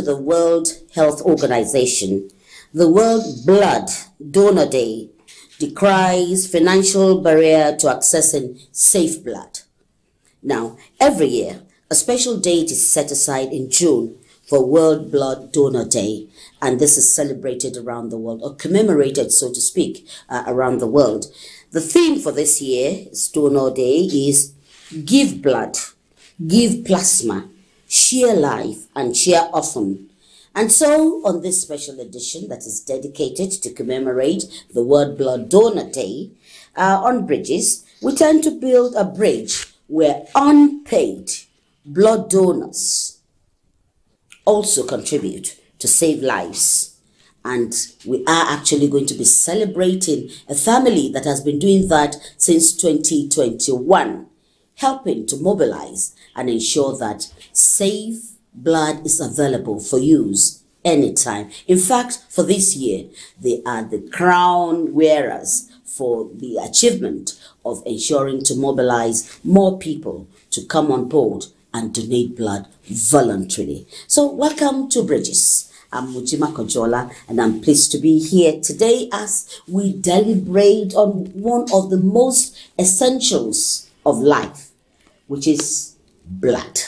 To the World Health Organization, the World Blood Donor Day decries financial barrier to accessing safe blood. Now, every year, a special date is set aside in June for World Blood Donor Day, and this is celebrated around the world, or commemorated, so to speak, uh, around the world. The theme for this year's Donor Day is Give Blood, Give Plasma, Share Life, and Share Often. And so, on this special edition that is dedicated to commemorate the World Blood Donor Day, uh, on bridges, we tend to build a bridge where unpaid blood donors also contribute to save lives. And we are actually going to be celebrating a family that has been doing that since 2021, helping to mobilize and ensure that safe blood is available for use anytime. In fact, for this year, they are the crown wearers for the achievement of ensuring to mobilize more people to come on board and donate blood voluntarily. So welcome to Bridges. I'm Mujima Kojola and I'm pleased to be here today as we deliberate on one of the most essentials of life, which is blood.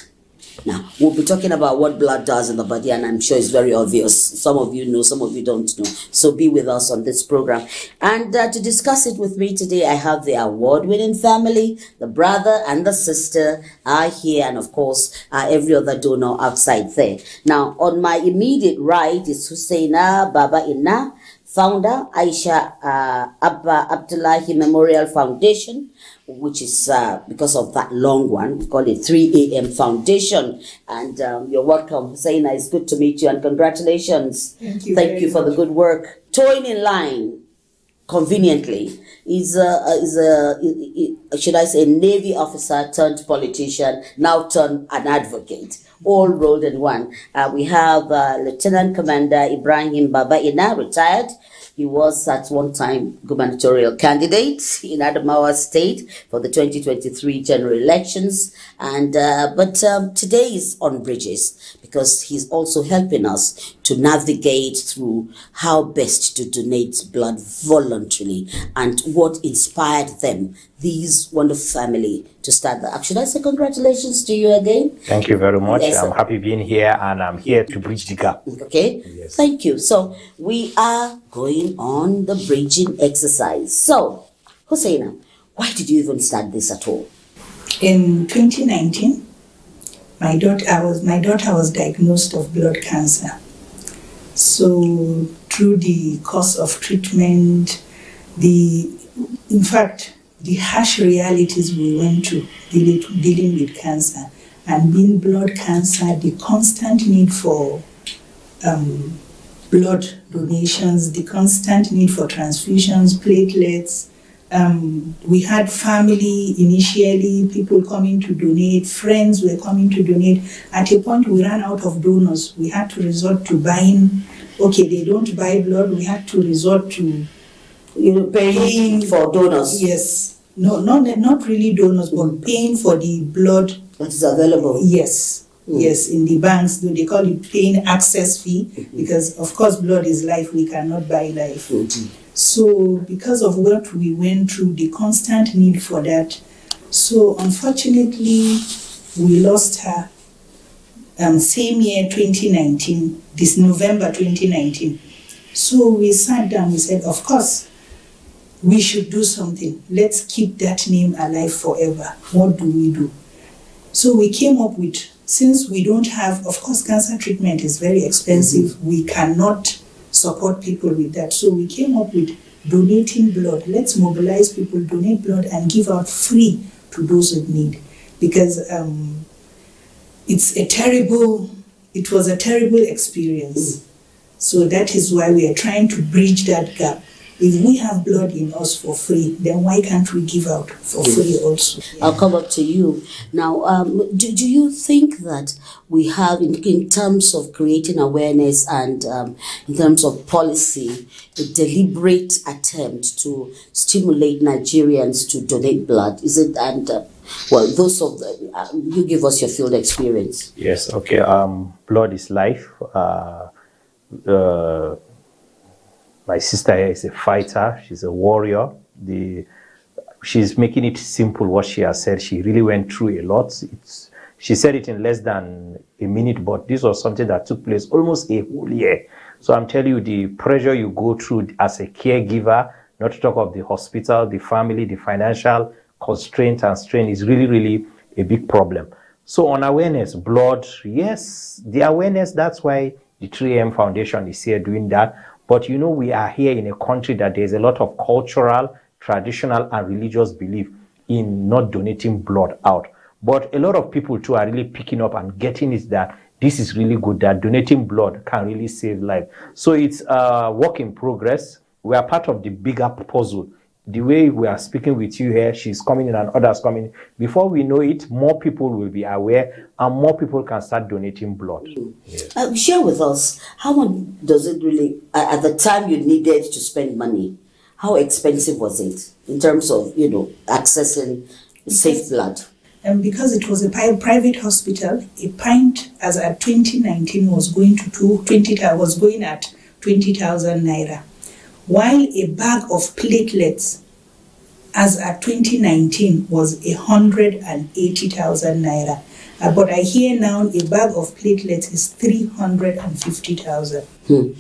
Now, we'll be talking about what blood does in the body, and I'm sure it's very obvious. Some of you know, some of you don't know. So be with us on this program. And uh, to discuss it with me today, I have the award winning family, the brother and the sister are here, and of course, uh, every other donor outside there. Now, on my immediate right is Husseina Baba Inna founder, Aisha uh, Abba Abdullahi Memorial Foundation, which is uh, because of that long one, we call it 3 a.m. Foundation. And um, you're welcome, Husseina. It's good to meet you and congratulations. Thank you. Thank you for the good work. Towing in line, conveniently, is a, is a, should I say, Navy officer turned politician, now turned an advocate all rolled in one. Uh, we have uh, Lieutenant Commander Ibrahim Babaina, retired. He was at one time gubernatorial candidate in Adamawa State for the 2023 general elections. And uh, but um, today is on bridges because he's also helping us to navigate through how best to donate blood voluntarily and what inspired them, these wonderful family, to start that. Should I say congratulations to you again? Thank you very much. Yes, I'm sir. happy being here and I'm here to bridge the gap. Okay? Yes. Thank you. So we are going on the bridging exercise. So, Husseina, why did you even start this at all? In 2019, my daughter, I was, my daughter was diagnosed of blood cancer. So through the course of treatment, the, in fact, the harsh realities we went through dealing, dealing with cancer and being blood cancer, the constant need for um, blood donations, the constant need for transfusions, platelets. Um, we had family initially, people coming to donate, friends were coming to donate. At a point, we ran out of donors. We had to resort to buying. Okay, they don't buy blood. We had to resort to You know, paying for donors yes, no, not not really donors, but mm. paying for the blood that is available. Yes, mm. yes, in the banks, though they call it paying access fee mm-hmm. because, of course, blood is life. We cannot buy life. Mm-hmm. So, because of what we went through, the constant need for that. So, unfortunately, we lost her. Um, same year, 2019, this November 2019. So we sat down. We said, of course, we should do something. Let's keep that name alive forever. What do we do? So we came up with, since we don't have, of course, cancer treatment is very expensive. We cannot support people with that. So we came up with donating blood. Let's mobilize people, donate blood, and give out free to those in need. Because um, it's a terrible, it was a terrible experience. So that is why we are trying to bridge that gap. If we have blood in us for free, then why can't we give out for free also? I'll come up to you. Now, um, do, do you think that we have, in, in terms of creating awareness and um, in terms of policy, a deliberate attempt to stimulate Nigerians to donate blood? Is it, and uh, Well, those of the, uh, you give us your field experience. Yes, okay. Um, blood is life. Uh, uh, my sister is a fighter. She's a warrior. The she's making it simple. What she has said, she really went through a lot. It's she said it in less than a minute, but this was something that took place almost a whole year. So I'm telling you, the pressure you go through as a caregiver, not to talk of the hospital, the family, the financial constraint and strain is really, really a big problem. So on awareness, blood, yes, the awareness, that's why the 3M Foundation is here doing that. But you know, we are here in a country that there's a lot of cultural, traditional, and religious belief in not donating blood out. But a lot of people too are really picking up and getting it that this is really good, that donating blood can really save life. So it's a work in progress. We are part of the bigger puzzle the way we are speaking with you here, she's coming in and others coming. Before we know it, more people will be aware and more people can start donating blood. Yes. Uh, share with us, how much does it really, uh, at the time you needed to spend money, how expensive was it in terms of, you know, accessing safe blood? And because it was a private hospital, a pint as at 2019 was going to two, 20, was going at 20,000 naira while a bag of platelets as at 2019 was 180,000 naira. Uh, but I hear now a bag of platelets is 350,000. Hmm.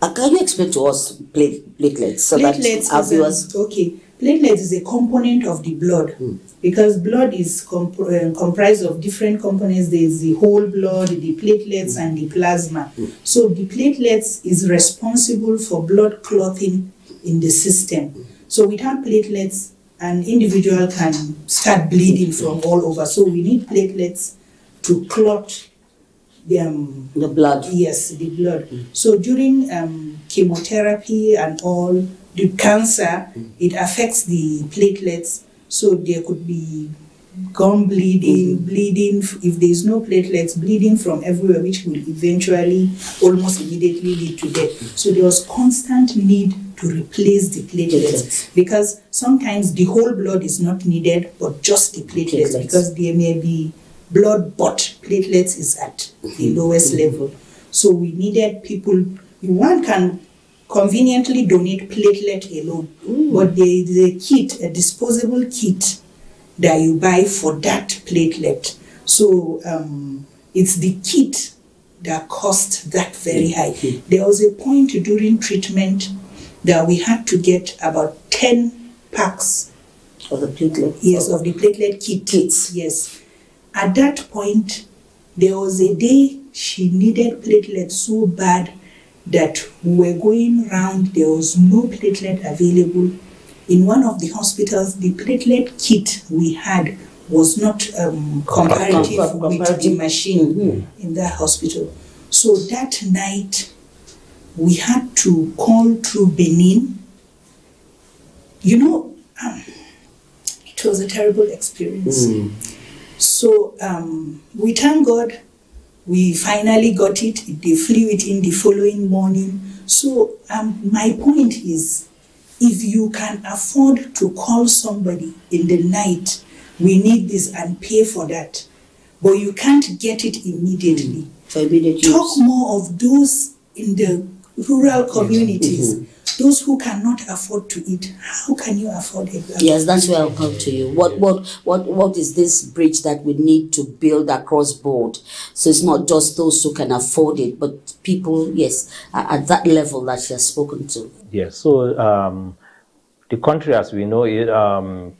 Uh, can you explain to us platelets? So platelets that viewers... okay. Platelets is a component of the blood hmm. because blood is comp uh, comprised of different components. There is the whole blood, the platelets, hmm. and the plasma. Hmm. So the platelets is responsible for blood clotting in the system. So without platelets, an individual can start bleeding from all over. So we need platelets to clot the, um, the blood. Yes, the blood. So during um, chemotherapy and all, the cancer, it affects the platelets. So there could be gum bleeding, mm-hmm. bleeding, if there is no platelets, bleeding from everywhere, which will eventually almost immediately lead to death. So there was constant need to replace the platelets because sometimes the whole blood is not needed, but just the platelets, platelets. because there may be blood, but platelets is at the mm-hmm. lowest mm-hmm. level. So we needed people, one can conveniently donate platelet alone. Mm. But there is a kit, a disposable kit that you buy for that platelet. So um, it's the kit that cost that very high. Mm. There was a point during treatment that we had to get about 10 packs of the platelet. Yes, of the platelet kit. Kits. Yes. At that point, there was a day she needed platelets so bad that we were going around, there was no platelet available. In one of the hospitals, the platelet kit we had was not um, comparative, comparative with the machine mm-hmm. in that hospital. So that night, we had to call through Benin. You know, um, it was a terrible experience. Mm. So um, we thank God we finally got it. They flew it in the following morning. So um, my point is, if you can afford to call somebody in the night, we need this and pay for that, but you can't get it immediately. For immediate Talk more of those in the rural communities. Mm -hmm those who cannot afford to eat, how can you afford it? Yes, that's where I'll come to you. What what what what is this bridge that we need to build across board? So it's not just those who can afford it, but people, yes, at that level that she has spoken to. Yes. So um, the country, as we know, it, um,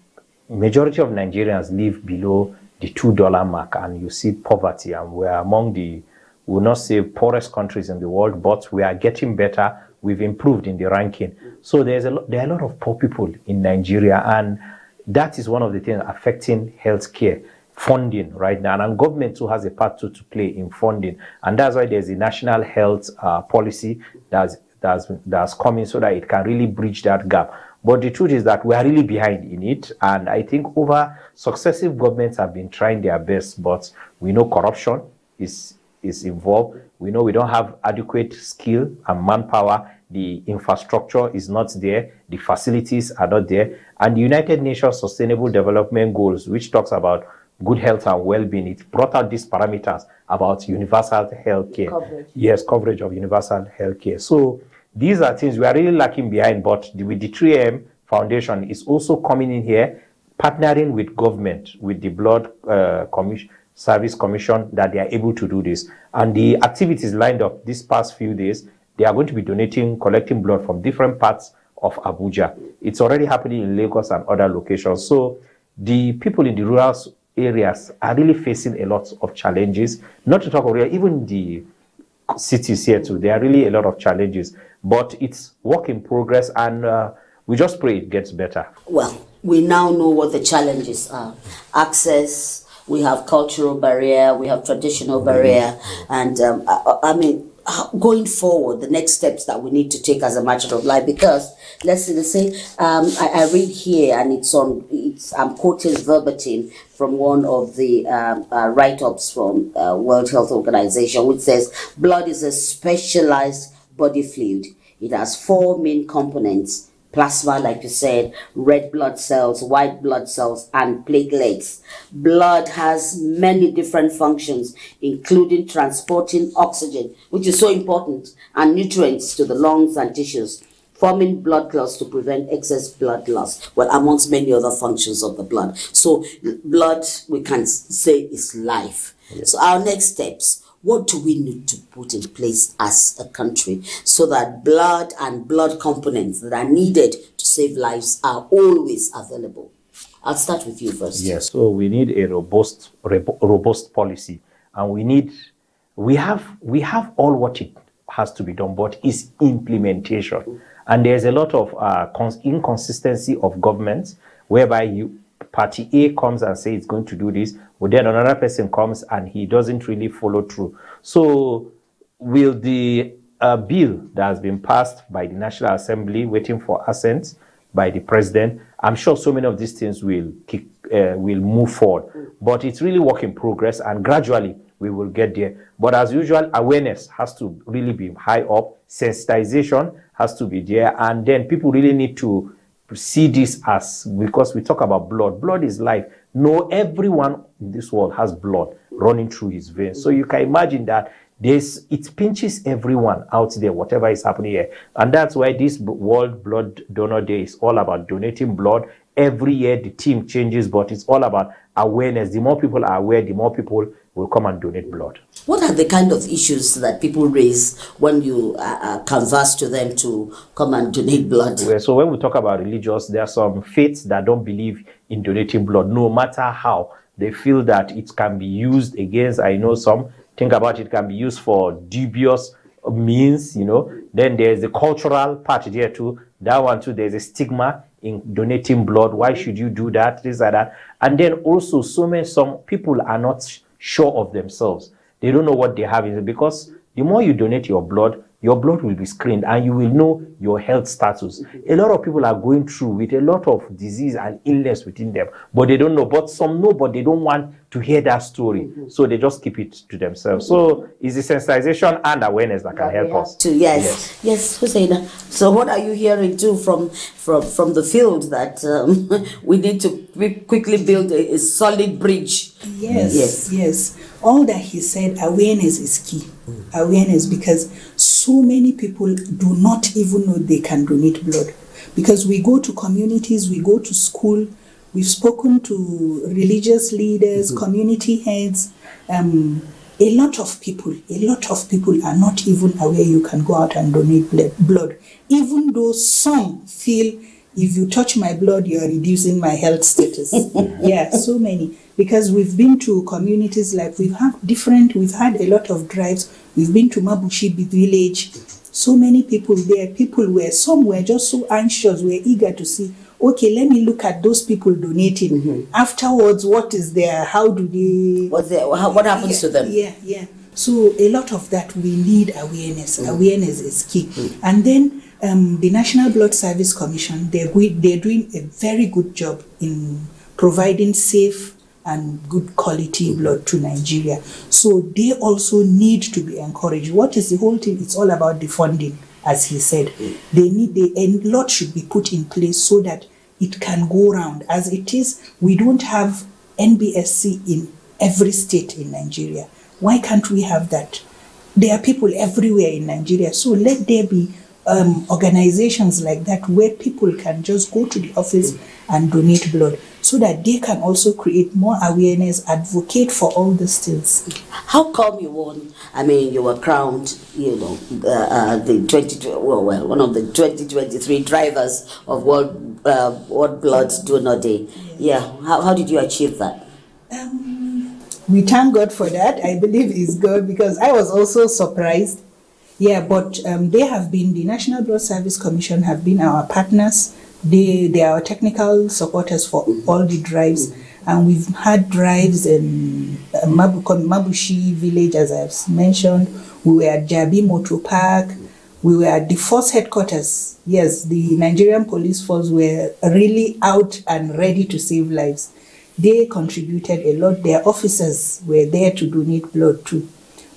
majority of Nigerians live below the two dollar mark, and you see poverty, and we are among the we will not say poorest countries in the world, but we are getting better we've improved in the ranking. So there's a there are a lot of poor people in Nigeria, and that is one of the things affecting healthcare funding right now. And government too has a part to, to play in funding, and that's why there's a national health uh, policy that's that's that's coming so that it can really bridge that gap. But the truth is that we are really behind in it, and I think over successive governments have been trying their best, but we know corruption is is involved. We know we don't have adequate skill and manpower. the infrastructure is not there, the facilities are not there, and the United Nations Sustainable Development Goals, which talks about good health and well-being, it brought out these parameters about universal health care. Coverage. Yes, coverage of universal health care. So these are things we are really lacking behind, but the, with the 3M Foundation is also coming in here, partnering with government, with the Blood uh, Commission, Service Commission, that they are able to do this. And the activities lined up these past few days, they are going to be donating, collecting blood from different parts of Abuja. It's already happening in Lagos and other locations. So the people in the rural areas are really facing a lot of challenges. Not to talk about even the cities here too. There are really a lot of challenges, but it's work in progress, and uh, we just pray it gets better. Well, we now know what the challenges are. Access, we have cultural barrier, we have traditional barrier, and um, I, I mean, going forward, the next steps that we need to take as a matter of life, because let's say, let's say um, I, I read here, and it's on, it's I'm quoting verbatim from one of the um, uh, write-ups from uh, World Health Organization, which says blood is a specialized body fluid. It has four main components plasma, like you said, red blood cells, white blood cells, and platelets. Blood has many different functions, including transporting oxygen, which is so important, and nutrients to the lungs and tissues, forming blood clots to prevent excess blood loss, well, amongst many other functions of the blood. So, blood, we can say, is life. So, our next steps what do we need to put in place as a country so that blood and blood components that are needed to save lives are always available? I'll start with you first. Yes. So we need a robust, robust policy, and we need, we have, we have all what it has to be done, but it's implementation. And there's a lot of uh, cons- inconsistency of governments, whereby you party A comes and say it's going to do this, but then another person comes and he doesn't really follow through. So will the uh, bill that has been passed by the National Assembly, waiting for assent by the president, I'm sure so many of these things will kick, uh, will move forward. But it's really work in progress, and gradually we will get there. But as usual, awareness has to really be high up, sensitization has to be there, and then people really need to see this as because we talk about blood. Blood is life. No, everyone in this world has blood running through his veins. So you can imagine that there's it pinches everyone out there, whatever is happening here. And that's why this World Blood Donor Day is all about donating blood. Every year the team changes, but it's all about awareness. The more people are aware, the more people will come and donate blood. What are the kind of issues that people raise when you uh, uh, canvass to them to come and donate blood? Well, So when we talk about religious, there are some faiths that don't believe in donating blood, no matter how. They feel that it can be used against, I know some think about it can be used for dubious means, you know. Then there's the cultural part there too. That one too, there's a stigma in donating blood. Why should you do that? This and that. And then also so many some people are not sure of themselves. They don't know what they have it because the more you donate your blood, your blood will be screened and you will know your health status. A lot of people are going through with a lot of disease and illness within them, but they don't know. But some know, but they don't want to hear that story. So they just keep it to themselves. So it's the sensitization and awareness that can help us. To yes, yes, Hussein. So, what are you hearing too from from from the field that um, we need to quickly build a, a solid bridge? Yes, Yes. yes, All that he said, awareness is key. Awareness because so many people do not even know they can donate blood. Because we go to communities, we go to school, we've spoken to religious leaders, community heads, um, a lot of people, a lot of people are not even aware you can go out and donate blood. Even though some feel if you touch my blood, you are reducing my health status. yeah, so many. Because we've been to communities like we've had different, we've had a lot of drives. We've been to Mabushi village. So many people there. People were, some were just so anxious, were eager to see, okay, let me look at those people donating. Mm-hmm. Afterwards, what is there? How do they What's the, how, what happens to them? yeah, yeah. So a lot of that we need awareness. Mm. Awareness is key. Mm. And then um, the National Blood Service Commission they're they're doing a very good job in providing safe and good quality blood to Nigeria. So they also need to be encouraged. What is the whole thing? It's all about the funding. as he said. They need the a lot should be put in place so that it can go round. As it is, we don't have NBSC in every state in Nigeria. Why can't we have that? There are people everywhere in Nigeria, so let there be um, organizations like that where people can just go to the office and donate blood so that they can also create more awareness, advocate for all these things. How come you won? I mean, you were crowned, you know, uh, uh, the 20, well, well, one of the 2023 drivers of World, uh, World Blood Donor Day. Yeah. How, how did you achieve that? Um, we thank God for that. I believe it's good because I was also surprised. Yeah, but um, they have been, the National Blood Service Commission have been our partners. They, they are our technical supporters for all the drives. And we've had drives in uh, Mabu, Mabushi village, as I've mentioned. We were at Jabi Motor Park. We were at the force headquarters. Yes, the Nigerian police force were really out and ready to save lives. They contributed a lot. Their officers were there to donate blood too.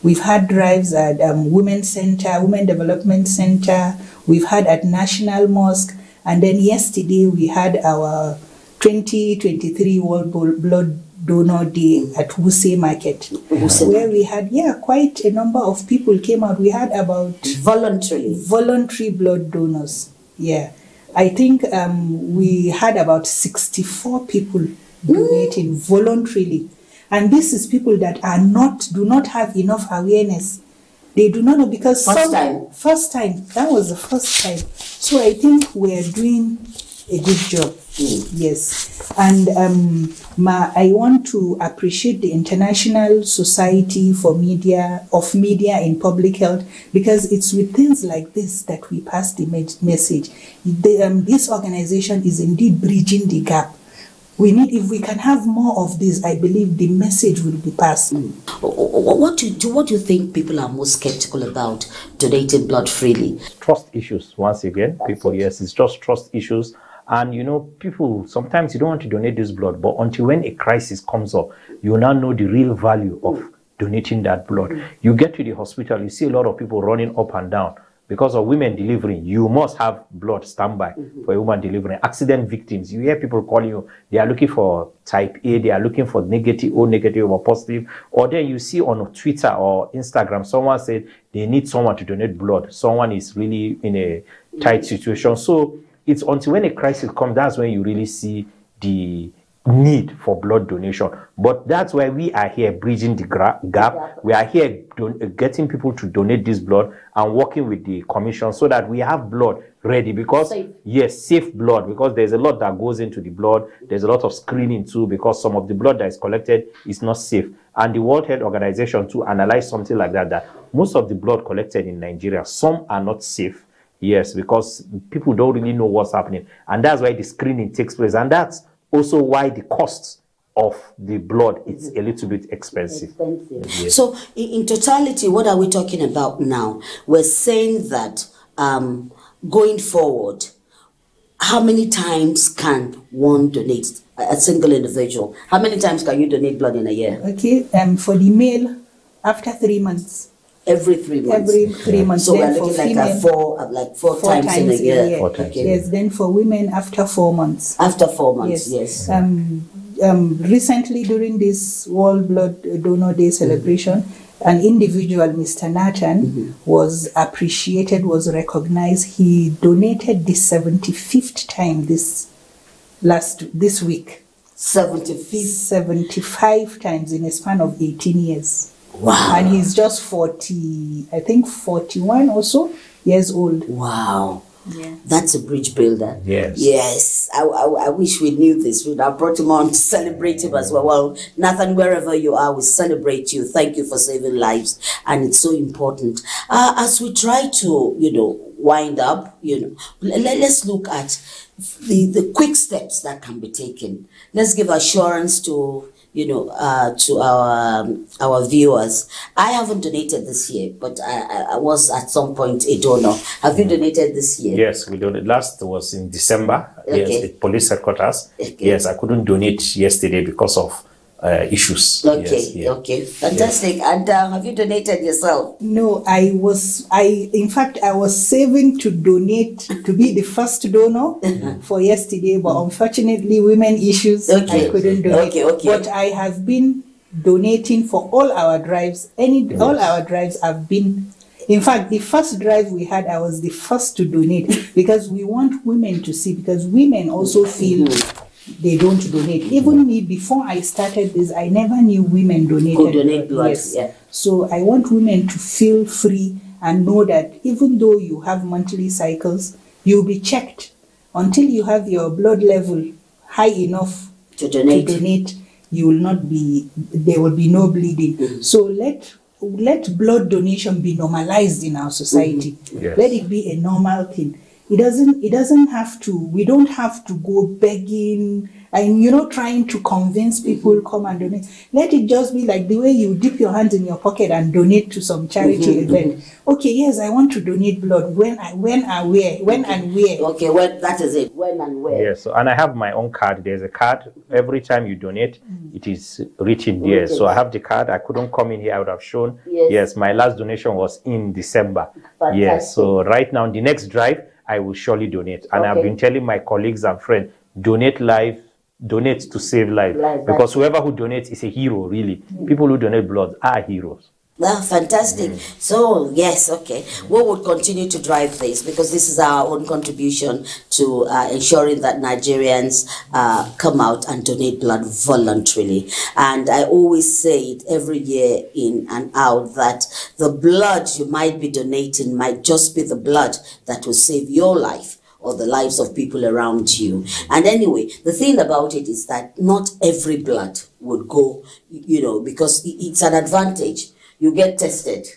We've had drives at um, Women's Center, Women Development Center. We've had at National Mosque. And then yesterday we had our 2023 World Blood Donor Day at Wuse Market, where we had, yeah, quite a number of people came out. We had about Voluntary. voluntary blood donors. Yeah. I think um, we had about 64 people donating voluntarily. And this is people that are not, do not have enough awareness. They do not know because First some- time. First time. That was the first time. So I think we're doing a good job. Yes. And um, ma, I want to appreciate the International Society for Media of Media in Public Health because it's with things like this that we pass the message. The, um, this organization is indeed bridging the gap. We need, if we can have more of this, I believe the message will be passed. Hmm. Wh- wh- What do, do what do you think people are most skeptical about donating blood freely? trust issues once again people yes it's just trust issues and you know people sometimes you don't want to donate this blood but until when a crisis comes up you now know the real value of donating that blood you get to the hospital you see a lot of people running up and down because of women delivering you must have blood standby mm-hmm. for a woman delivering. Accident victims you hear people calling you they are looking for type a they are looking for negative or negative or positive. Or then you see on twitter or instagram someone said they need someone to donate blood. Someone is really in a tight mm-hmm. situation. So it's until when a crisis comes that's when you really see the need for blood donation. But that's why we are here bridging the gra- gap. We are here don- getting people to donate this blood and working with the commission so that we have blood ready because Safe. yes safe blood because there's a lot that goes into the blood. There's a lot of screening too because some of the blood that is collected is not safe. And the world health organization to analyze something like that that most of the blood collected in nigeria some are not safe. Yes because people don't really know what's happening. And that's why the screening takes place. And that's also why the cost of the blood is a little bit expensive Yes. So, in, in totality, what are we talking about now? We're saying that um, going forward, how many times can one donate? A a single individual. How many times can you donate blood in a year? Okay, um, for the male, after three months, Every three months. every three months. so we're then for looking like female, at four, uh, like four, four times, in a year. Four times. Okay. Yes, then for women after four months. After four months, Yes. yes. Um, um, recently, during this World Blood Donor Day celebration, an individual, Mr. Nathan, was appreciated, was recognized. He donated the 75th time this last this week. 75th. 75 times in a span of 18 years. Wow. And he's just 40, I think 41 or so years old. Wow. Yeah. That's a bridge builder. Yes. Yes. I, I, I wish we knew this. We'd have brought him on to celebrate him as well. Well, Nathan, wherever you are, we celebrate you. Thank you for saving lives. And it's so important. Uh, as we try to, you know, wind up, you know, let, let's look at the, the quick steps that can be taken. Let's give assurance to you know, uh, to our um, our viewers. I haven't donated this year, but I, I, was at some point a donor. Have you donated this year? Yes, we donated. Last was in December. Okay. Yes, at police headquarters. Okay. Yes, I couldn't donate yesterday because of uh, issues. Okay, Yes, yeah. okay, fantastic. And uh, have you donated yourself? No, I was I in fact I was saving to donate to be the first donor for yesterday, but unfortunately women issues Okay. I couldn't donate. Okay, okay. But I have been donating for all our drives. Any all our drives have been in fact the first drive we had I was the first to donate because we want women to see because women also feel they don't donate. Even me before I started this I never knew women donated. Could donate blood, Yes. yeah. So I want women to feel free and know that even though you have monthly cycles, you'll be checked until you have your blood level high enough To donate. to donate. You will not be. There will be no bleeding. Mm-hmm. So let let blood donation be normalized in our society. Mm-hmm. Yes. Let it be a normal thing. It doesn't. It doesn't have to. We don't have to go begging and you know trying to convince people Mm-hmm. come and donate. Let it just be like the way you dip your hands in your pocket and donate to some charity Mm-hmm, event. Okay, yes, I want to donate blood. When I when and where? When and where? Okay, well, that is it. When and where? Yes, so, and I have my own card. There's a card every time you donate, it is written there. So I have the card. I couldn't come in here. I would have shown. Yes. my last donation was in December. Fantastic. Yes, so right now, the next drive, I will surely donate. And I've been telling my colleagues and friends, donate life, donate to save life. Life, because whoever who donates is a hero, really. Mm. People who donate blood are heroes. Ah, fantastic. So, yes, okay. We would continue to drive this because this is our own contribution to uh, ensuring that Nigerians uh, come out and donate blood voluntarily. And I always say it every year in and out that the blood you might be donating might just be the blood that will save your life or the lives of people around you. And anyway, the thing about it is that not every blood would go, you know, because it's an advantage. You get tested.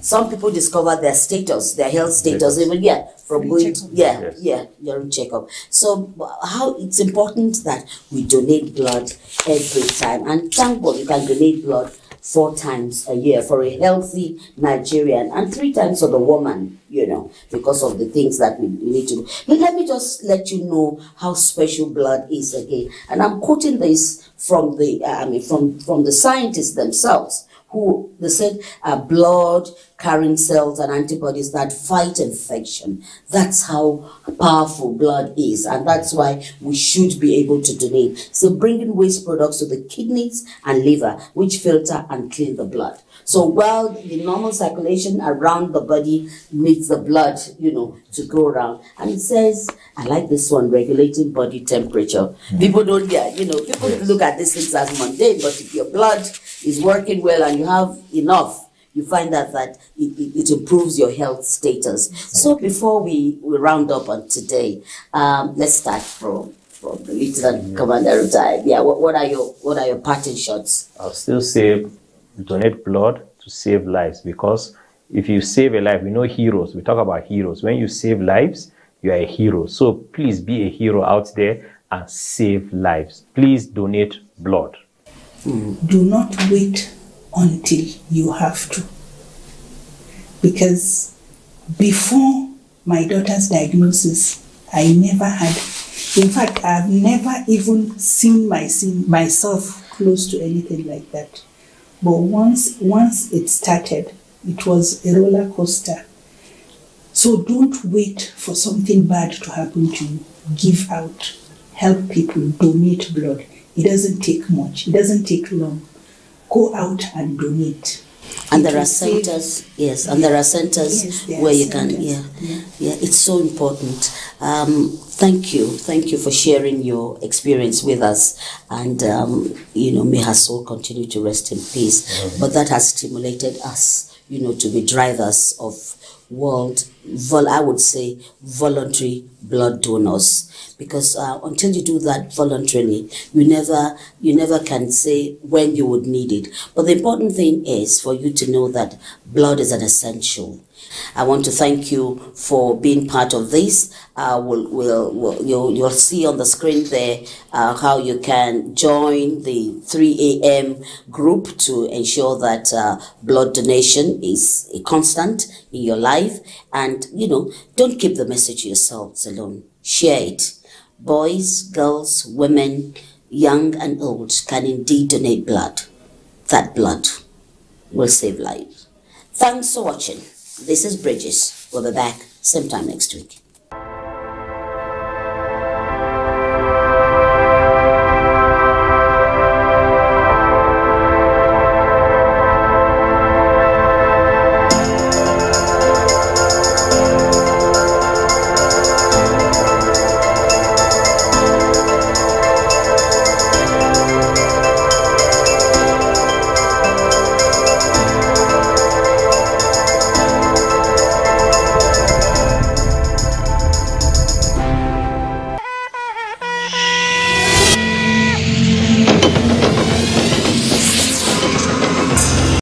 Some people discover their status, their health status, Status. even yeah, from Free going, checkup. yeah, Yes. yeah, your checkup. So how it's important that we donate blood every time, and thank God you can donate blood four times a year for a healthy Nigerian, and three times for the woman. You know, because of the things that we we need to do. But let me just let you know how special blood is again, and I'm quoting this from the, uh, I mean, from from the scientists themselves who they said are blood carrying cells and antibodies that fight infection. That's how powerful blood is, and that's why we should be able to donate. So, bringing waste products to the kidneys and liver, which filter and clean the blood. So, while the normal circulation around the body needs the blood, you know, to go around, and it says, I like this one, regulating body temperature. People don't get, you know, people look at these things as mundane, but if your blood is working well and you have enough, you find out that it, it, it improves your health status. So before we, we round up on today, um, let's start from from the Lieutenant Commander retired. Yeah, what, what are your what are your parting shots? I'll still say donate blood to save lives because if you save a life, we know heroes. We talk about heroes. When you save lives, you are a hero. So please be a hero out there and save lives. Please donate blood. Hmm. do not wait until you have to. Because before my daughter's diagnosis, I never had, in fact, I've never even seen my, myself close to anything like that. But once, once it started, it was a roller coaster. So don't wait for something bad to happen to you. Give out, help people, donate blood. It doesn't take much, it doesn't take long. Go out and donate. And It there will are save- centers, yes, and there are centers Yes, there where are you can, yeah, yeah. yeah, it's so important. Um, thank you, thank you for sharing your experience with us, and um, you know, may her soul continue to rest in peace. But that has stimulated us, you know, to be drivers of world, vol- I would say, voluntary blood donors. Because uh, until you do that voluntarily, you never, you never can say when you would need it. But the important thing is for you to know that blood is an essential. I want to thank you for being part of this. Uh, we'll, we'll, we'll, you'll, you'll see on the screen there uh, how you can join the 3 a.m. group to ensure that uh, blood donation is a constant in your life. And, you know, don't keep the message yourselves alone. Share it. Boys, girls, women, young and old, can indeed donate blood. That blood will save lives. Thanks for watching. This is Bridges. We'll be back same time next week.